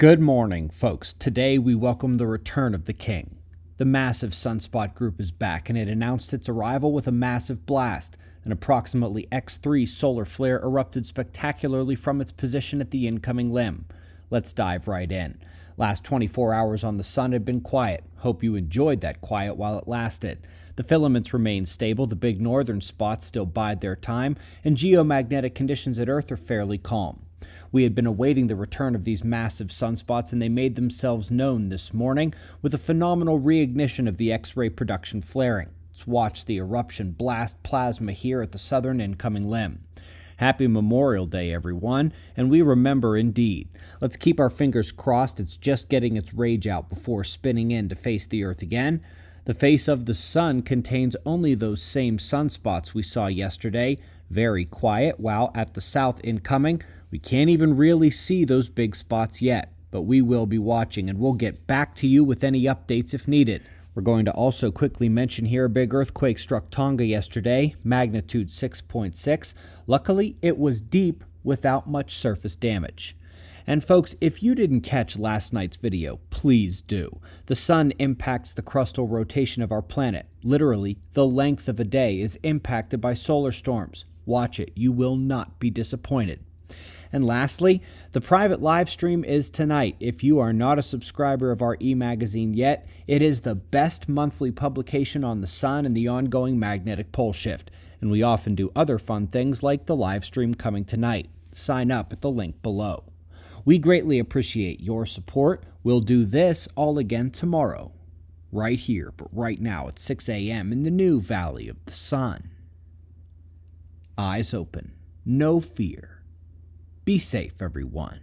Good morning, folks. Today we welcome the return of the king. The massive sunspot group is back and it announced its arrival with a massive blast. An approximately X3 solar flare erupted spectacularly from its position at the incoming limb. Let's dive right in. Last 24 hours on the sun had been quiet. Hope you enjoyed that quiet while it lasted. The filaments remain stable, the big northern spots still bide their time, and geomagnetic conditions at Earth are fairly calm. We had been awaiting the return of these massive sunspots, and they made themselves known this morning with a phenomenal reignition of the X ray production flaring. Let's watch the eruption blast plasma here at the southern incoming limb. Happy Memorial Day, everyone, and we remember indeed. Let's keep our fingers crossed it's just getting its rage out before spinning in to face the Earth again. The face of the sun contains only those same sunspots we saw yesterday, very quiet, while at the south incoming, we can't even really see those big spots yet, but we will be watching and we'll get back to you with any updates if needed. We're going to also quickly mention here a big earthquake struck Tonga yesterday, magnitude 6.6. Luckily, it was deep without much surface damage. And folks, if you didn't catch last night's video, please do. The sun impacts the crustal rotation of our planet. Literally, the length of a day is impacted by solar storms. Watch it, you will not be disappointed. And lastly, the private live stream is tonight. If you are not a subscriber of our e magazine yet, it is the best monthly publication on the sun and the ongoing magnetic pole shift. And we often do other fun things like the live stream coming tonight. Sign up at the link below. We greatly appreciate your support. We'll do this all again tomorrow, right here, but right now at 6 a.m. in the new Valley of the Sun. Eyes open, no fear be safe, everyone.